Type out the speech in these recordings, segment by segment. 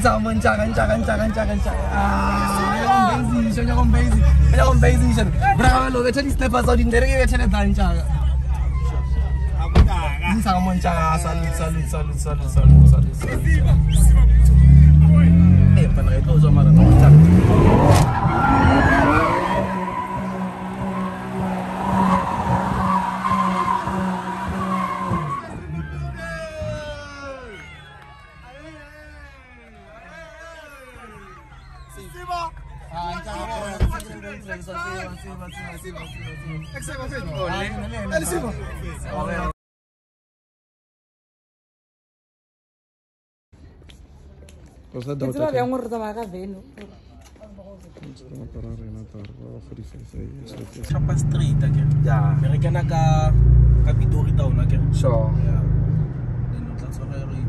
ngizama njaka njaka njaka njaka njaka. Ah, nyakombezisho nyakombezisho nyakombezisho bralo bethela islepha saudi ndereke bethele dha njaka. Ngizama njaka salute salute salute salute salute salute salute Eh, pana itu cuma ada nomor É que você vai ver? Olha, é se vai. Cosa da otra? Abbiamo un rodabaga velo. Stiamo a parlare in tarda, a fare fai C'è pa strita che. Da. Perché na ka ka bidori da una che. So. Yeah. Non la so re ri.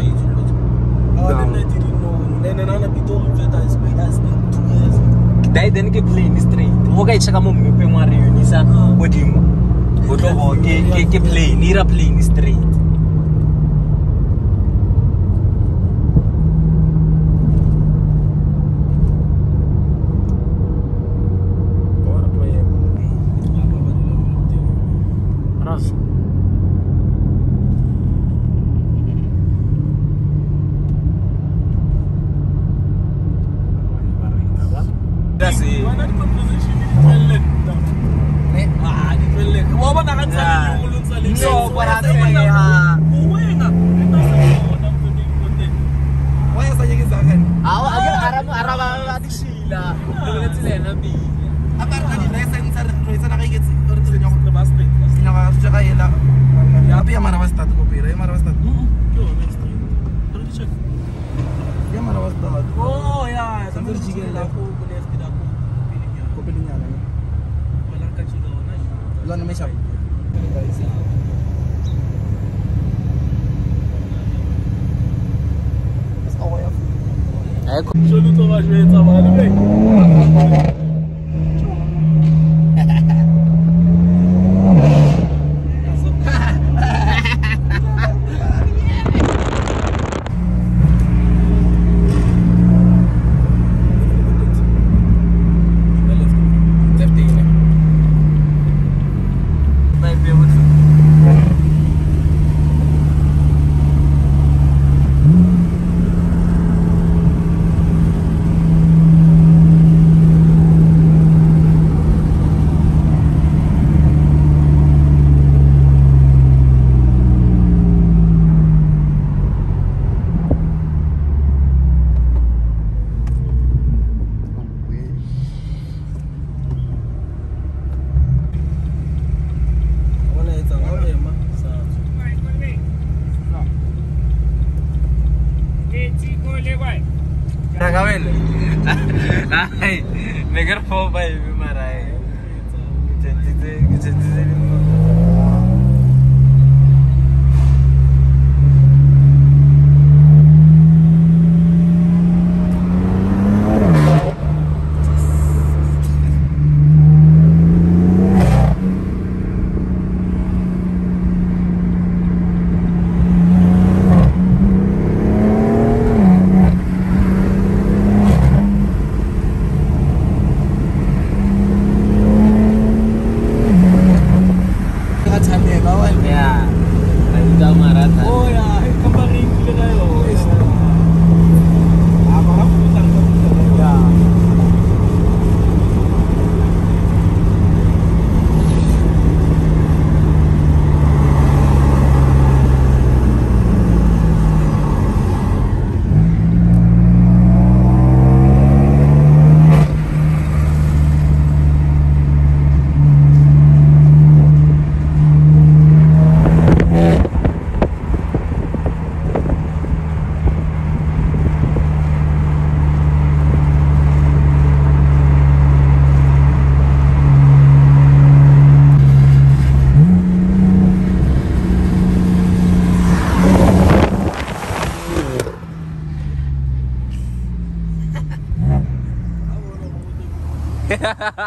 चाहिए थी मुझे then ke plane straight o ka itshaka mo mmepeng wa reunisa godimo o tlo ke plane ira plane straight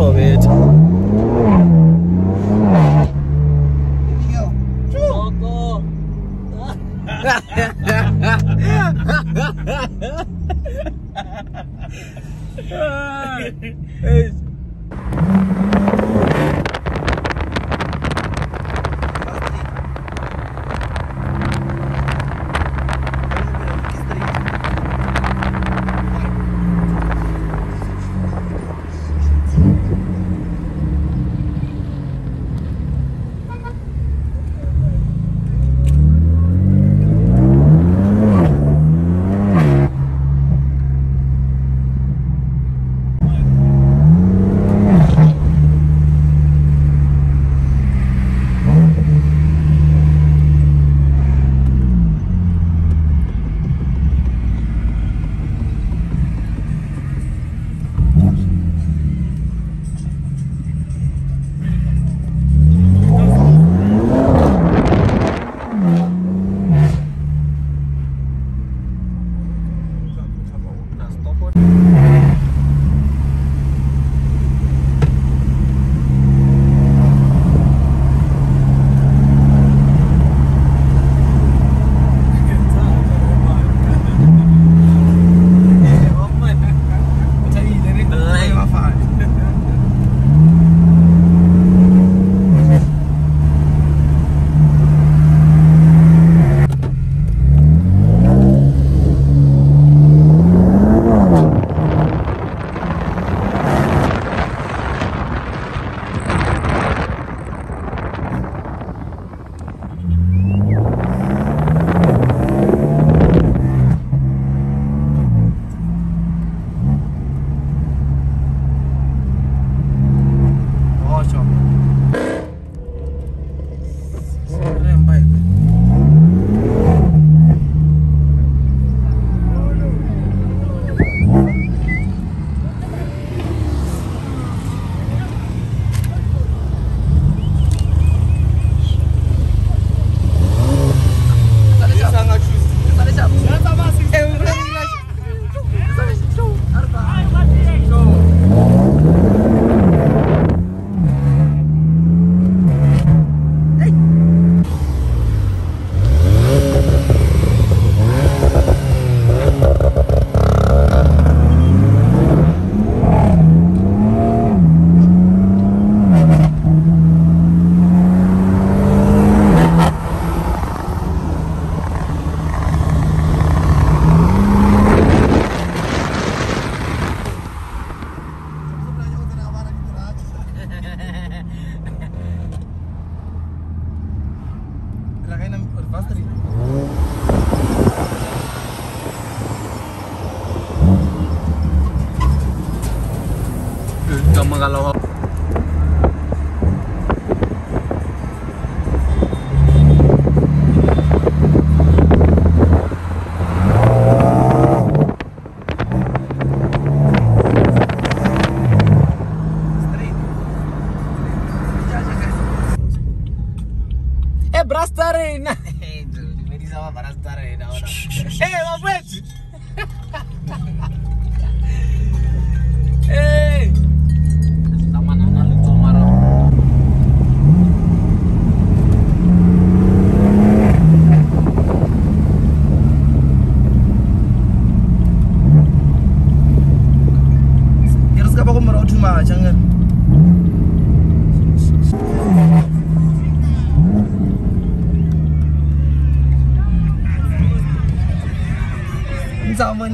war chula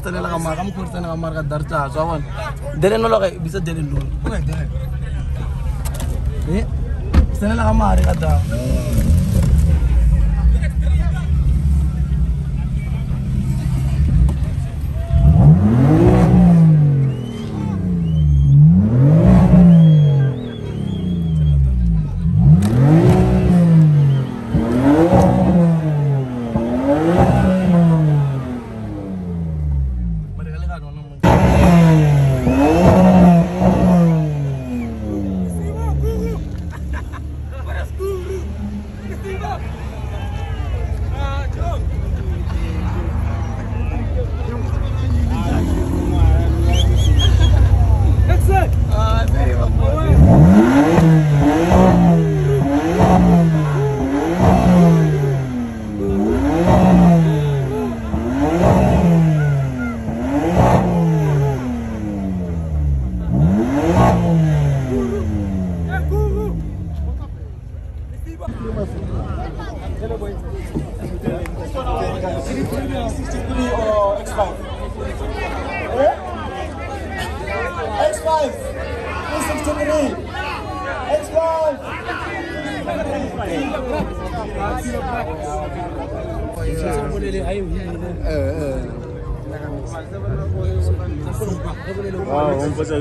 korsene la kamar. Kamu korsene kamar kan darca? Sowan dari no kayak bisa dere lu eh sene la kamar ka no, no, no.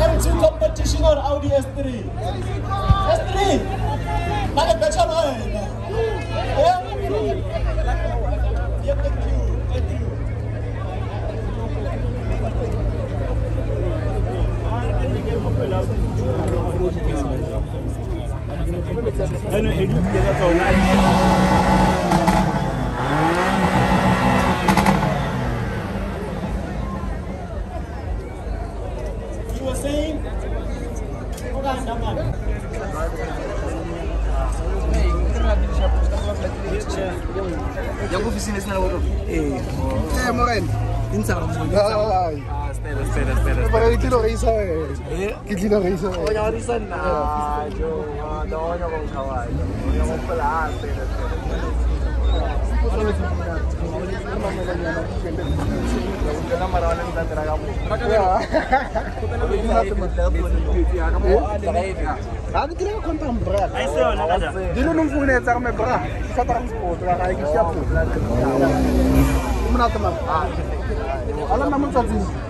MC competition on Audi S3. S3. Mana kacau lah. Ya. Ya. Ano edu kujaza Eh. Ah, espera, espera, espera. Para el que lo risa, eh. ¿Qué lo risa? Voy ya risa nada, yo. Madonna vão calar, não é o exibidor não o exibidor não o exibidor não o exibidor não o exibidor não o exibidor não o exibidor não o exibidor não o exibidor não o exibidor não o exibidor não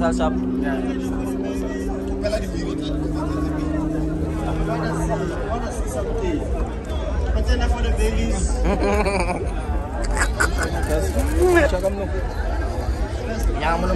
Sal Shop. Yang mana.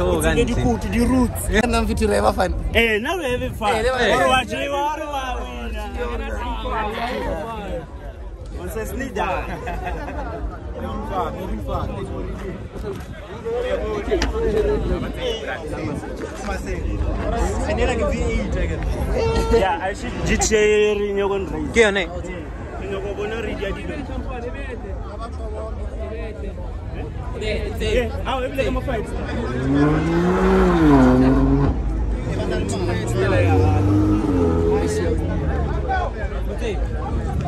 tshogantse di kutu di roots eh. nna mfiti re ba fun eh na eh, re ba fun re wa je wa re wa wena. Once is need that ke yone? Ke nyoko bona re dia dilo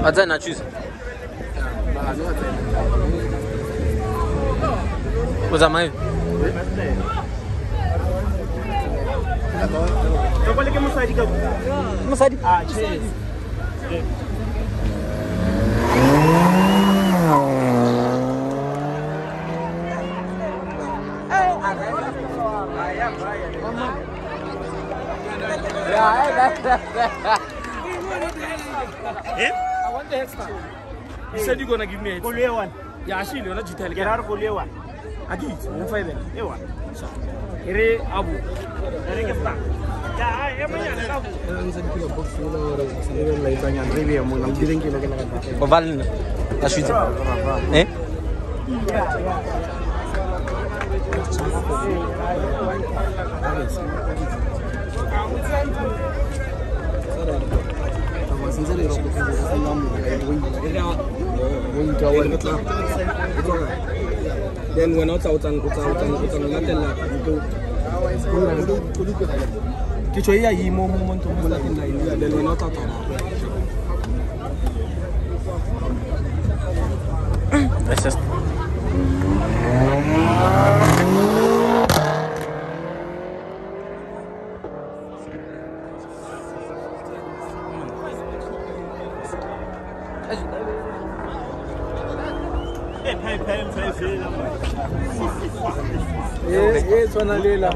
What's that, not choose? Aqui uma side, Gabu. Uma side? Ah, cheio. Na choose. Uzama hivi. Kapalike masadi ka. Masadi. Ah, cheers. I want the extra. You said you're gonna give me it. Kulwe one. Yeah, actually, you're not Jitel. Gerar kulwe one. Agi, I'm five. Ewa. Ere Abu. Ere ke sta. Ya, ai, e manya na kabu. Ang sabi ko box mo na ora. Sabi ko lai tanya review mo nang biling kilo kina kata. Oval na. La suite. Eh? Tama sincere dan wani wata wutan wutan wutan wutan latin kudu kudu kudu kudu ki coyi ya yi mo mun tun mun. Suena Lila.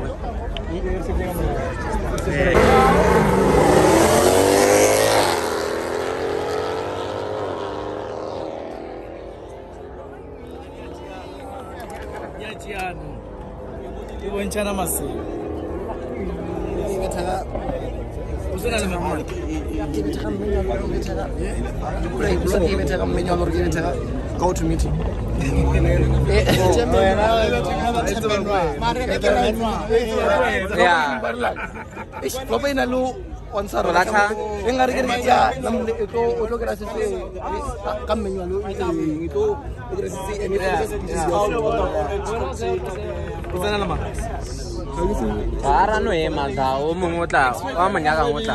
이번 차남았어요. 무슨 하는 거 geh bitte ran, Minion etc. Oder ich muss geh bitte ran, Minion geh bitte ran. Go to meeting. Ich glaube, in der Lu on sa rola ka nga ri ri ya nam ito ulo gra si kam men yalo ito ito gra si emi gra si izana lama Karano e mazao mongotla wa manyaka ngotla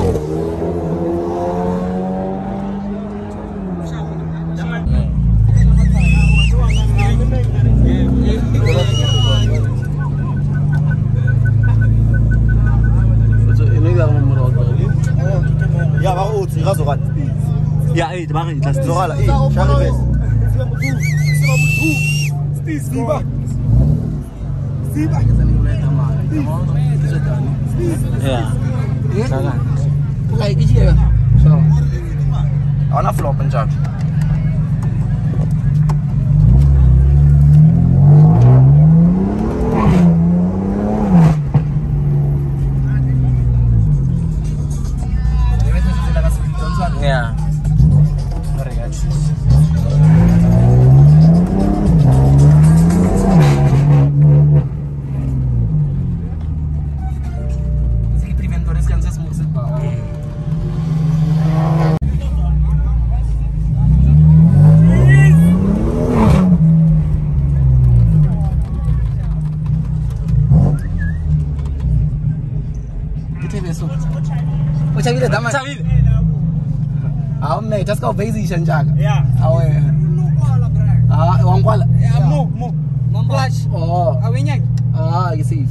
דירה זורעת. יא עיד, מה עיד? זורע עיד, שער עיבד. סטיבה. סטיבה. יא. אולי גיג'י. ענף לא פנג'אב. Just kau. Yeah. Awe. Ah, wang kwala. Ya, mo, mo. Flash. Oh. Awinyag. Ah, you see.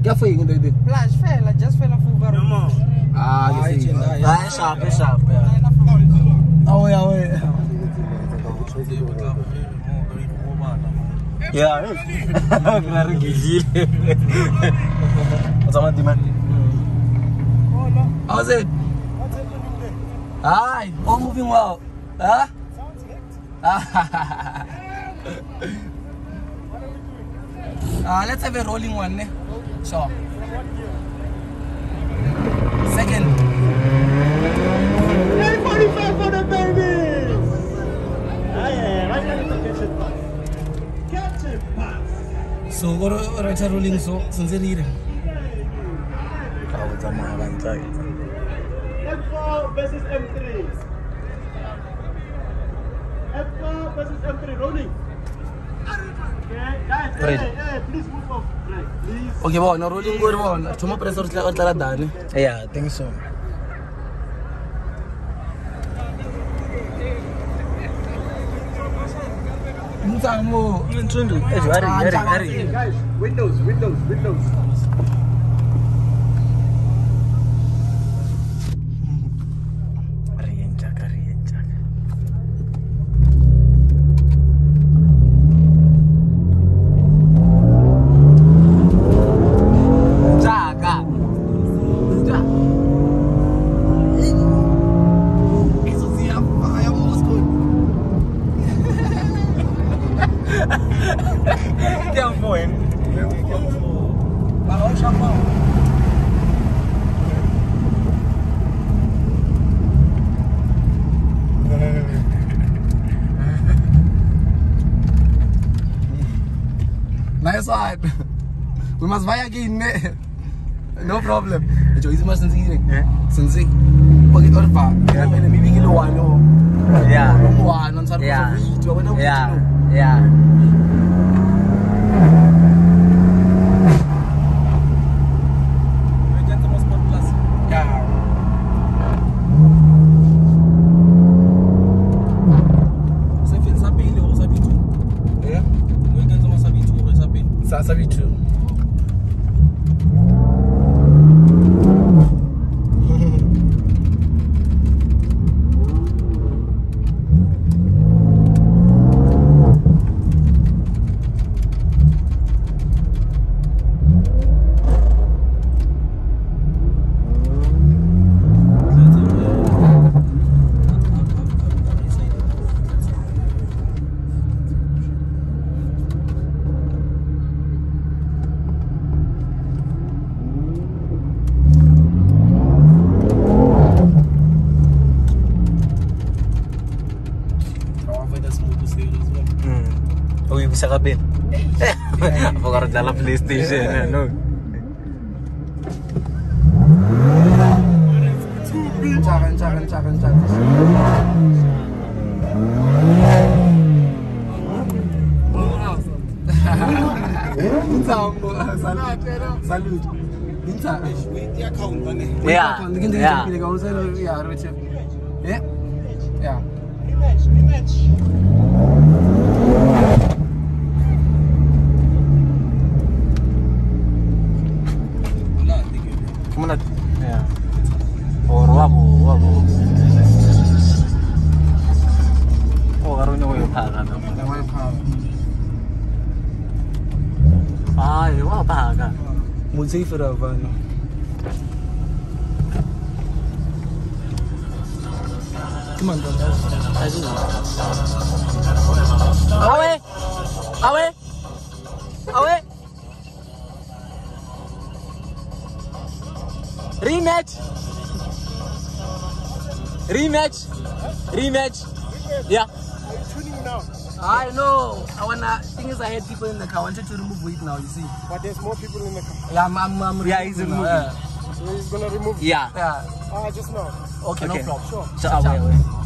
Kya foi ngindo ide? Flash fela, just fela fugar. Mo. Ah, you see. Ah, sharp, sharp. Ja. Awe, awe. Ja. Benar gigil. Sama Diman. How's it? Hi, all moving well. Huh? uh, let's have a rolling one, ne? Sure. Second. 45 for the baby! Aye, right now to catch it pass. Catch it pass. So, go to right rolling, so, since it Kau sama bantai. M4 versus M3. M4 M3 rolling. Okay, guys, hey, hey, please move off. Right, please. Okay, bo, no rolling go bo. Tuma pressure tla tla dani. Ja, I think so. Guys, windows, windows, windows. Eh? sa kabin. Pakaro dala PlayStation. Ano? Tsakan, tsakan, tsakan, tsakan. Salud. Dinsa. Ja. Ja. Ja. Ja. Ja. Für Van. Cuman tuh, aja. Awe! Awe! Awe! Rematch! Rematch! Rematch! Yeah. I know. I wanna. Thing is, I had people in the car. I wanted to remove weight now. You see? But there's more people in the car. Yeah, I'm. I'm, I'm Yeah, he's removing now, removing. So he's gonna remove. Yeah. Yeah. Ah, just now. Okay, Okay. no problem. Sure. So, awe, awe. Eh,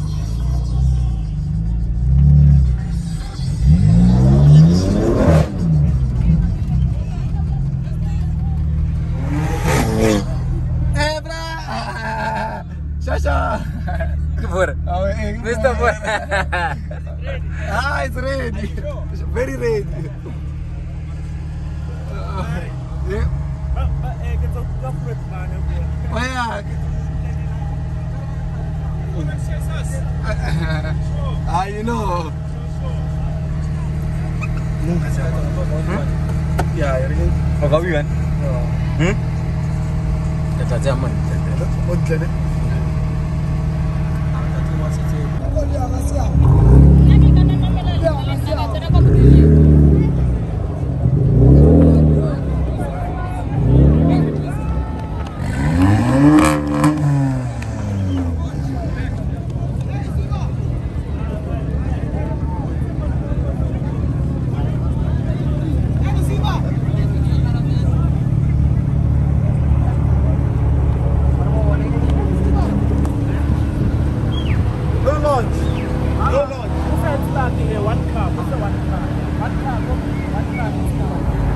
วัดข่าวพุทธวัดข่าววัดข่าวก็มีวัดข่าว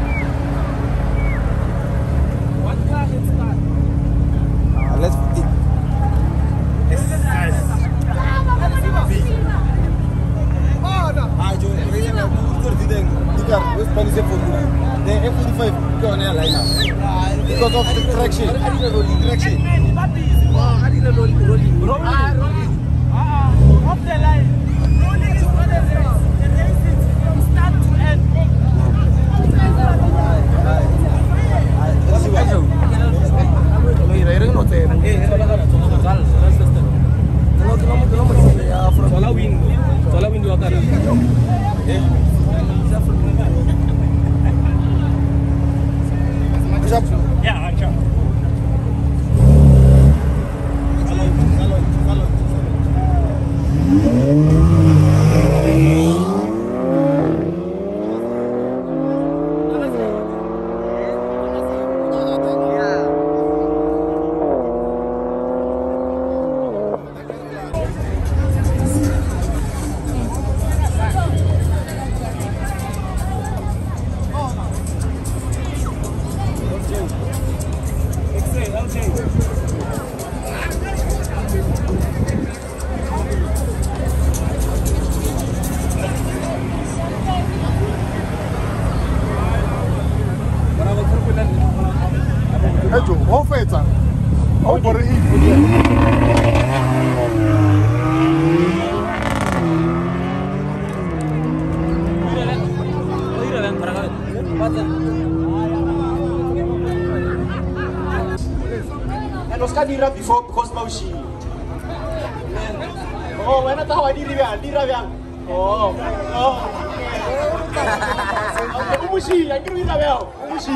ejo ho fetsa o gore e And Oscar dira before because now she. Oh, mana tahu ini dia, dira yang. Oh, oh. Aku musi, aku dira yang, aku musi.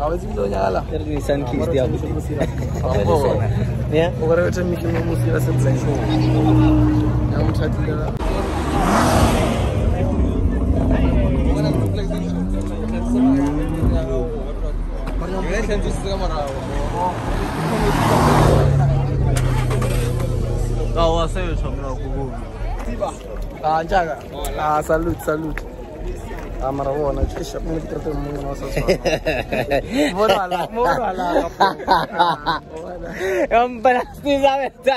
awezi vilonyala nisan kis dia buti ya ukare wete mishimo musira semulaisho yamuthatira Thank you. Kawasayo shamla kugumu. Tiba. Ah njaga. Ah salute amara wona xixi mi ni tirhisa munhu wa saswana ni zaveta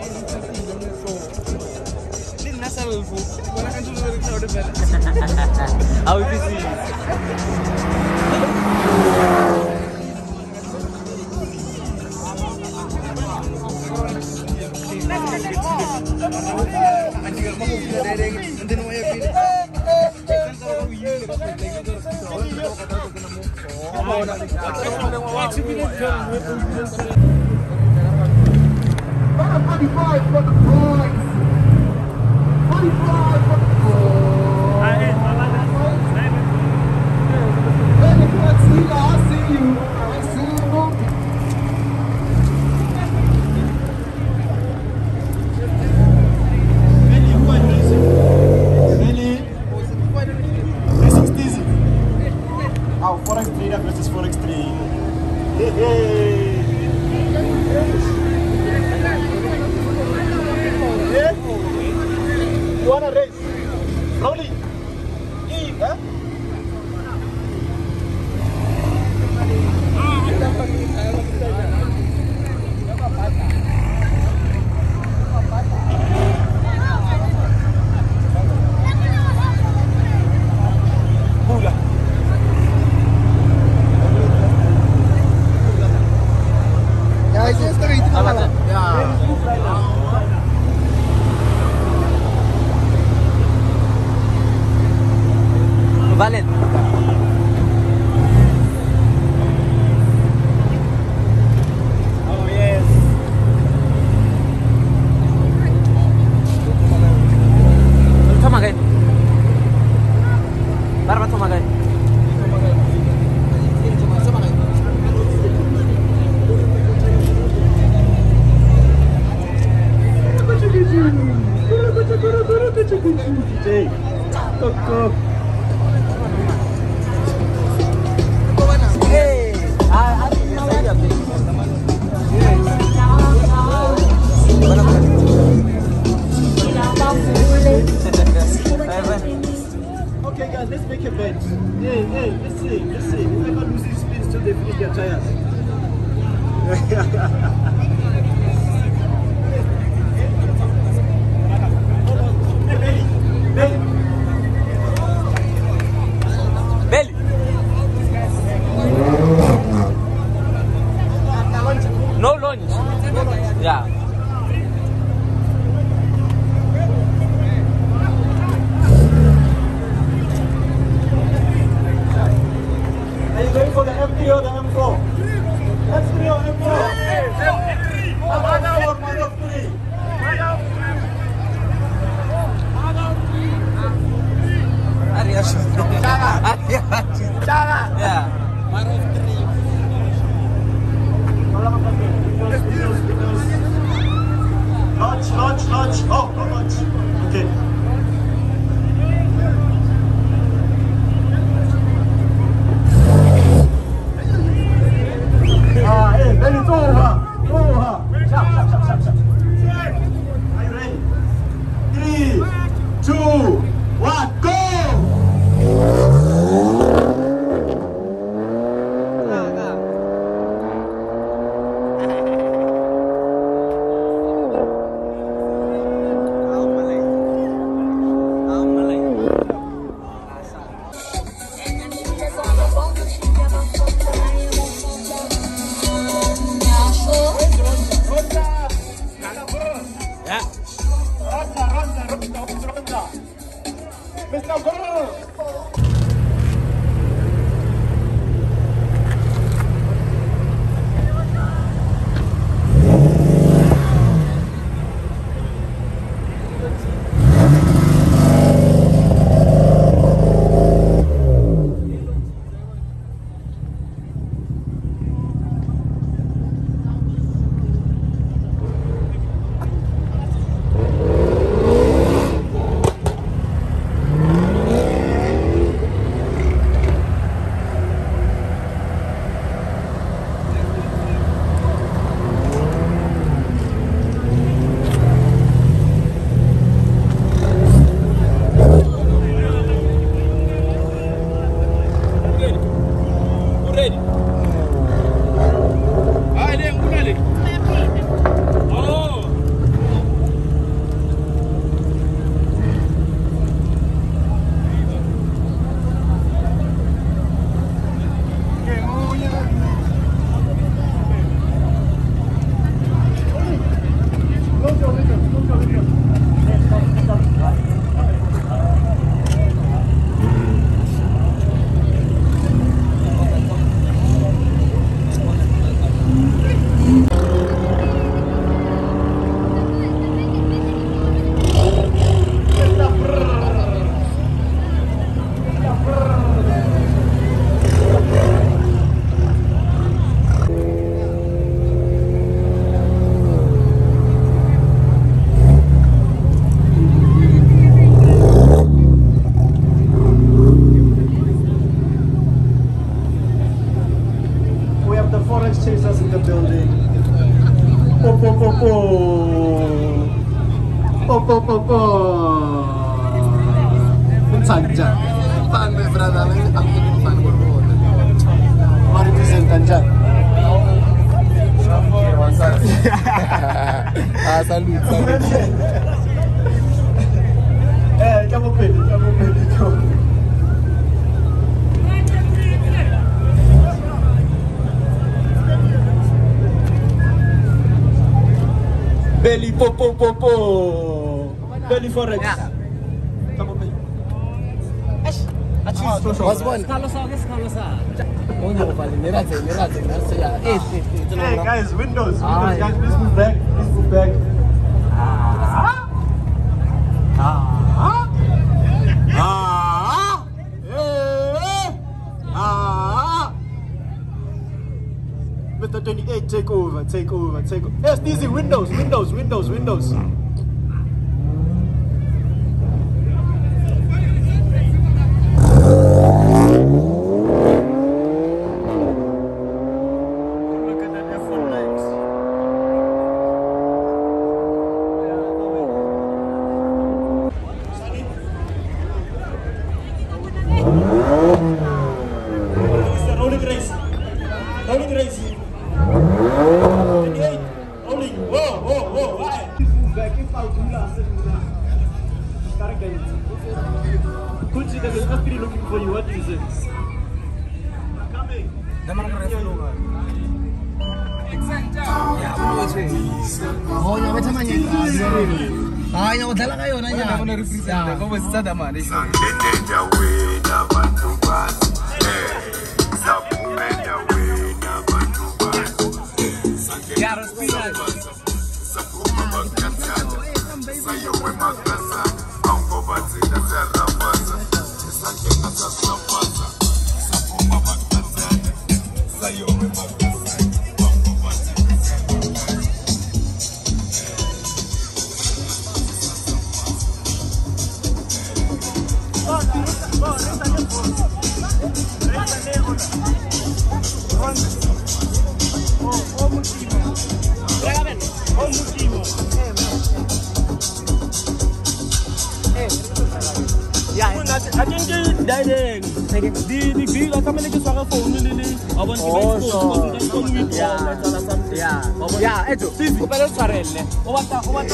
How is this? Ah, What's Carlos Hey guys, windows, windows, guys, please move back, please move back. Ah, ah, ah. Mr. 28, take over, take over, take over. Yes, these windows, windows, windows, windows. Nah, this ね。終わった終わった。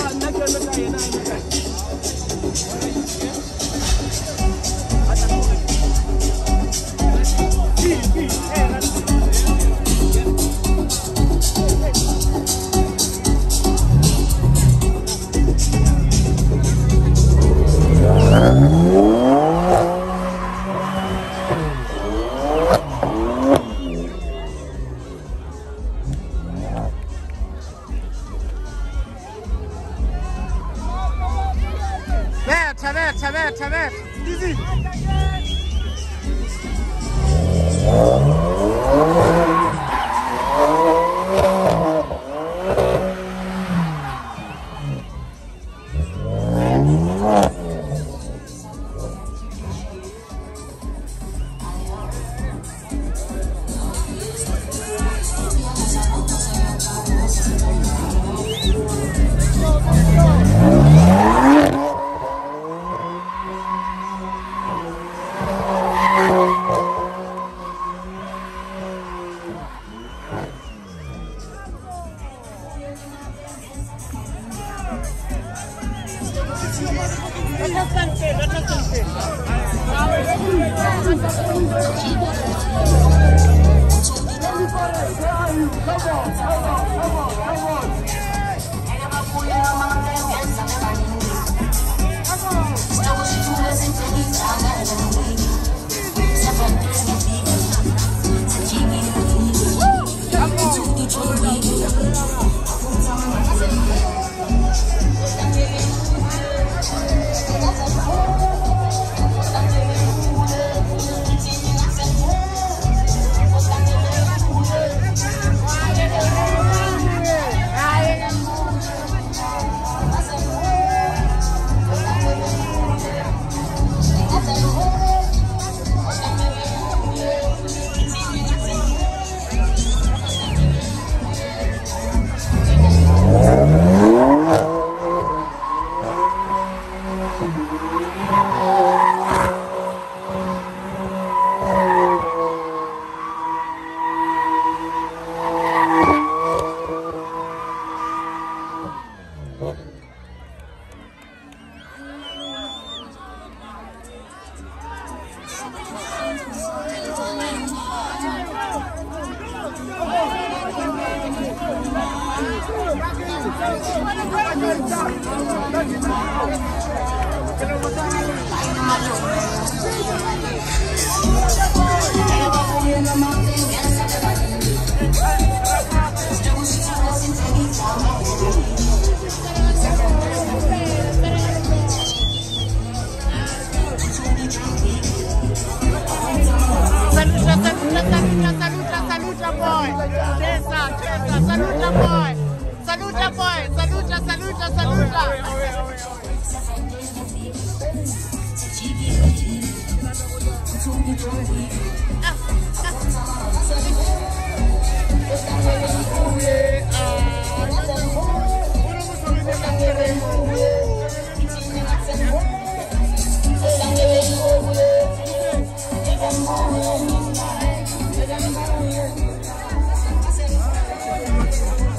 Salut la boy! C'est ça, c'est ça, salut la boy! boy. Salucha, salucha, salucha. Ah, ah.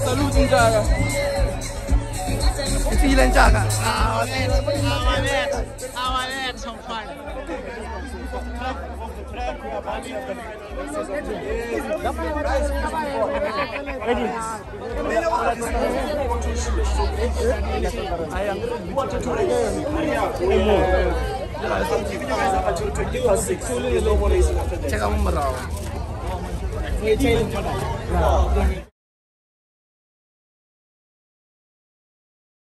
的路径这个，这一人这个。啊，我嘞，啊我嘞，啊我嘞，从快。Check out one more.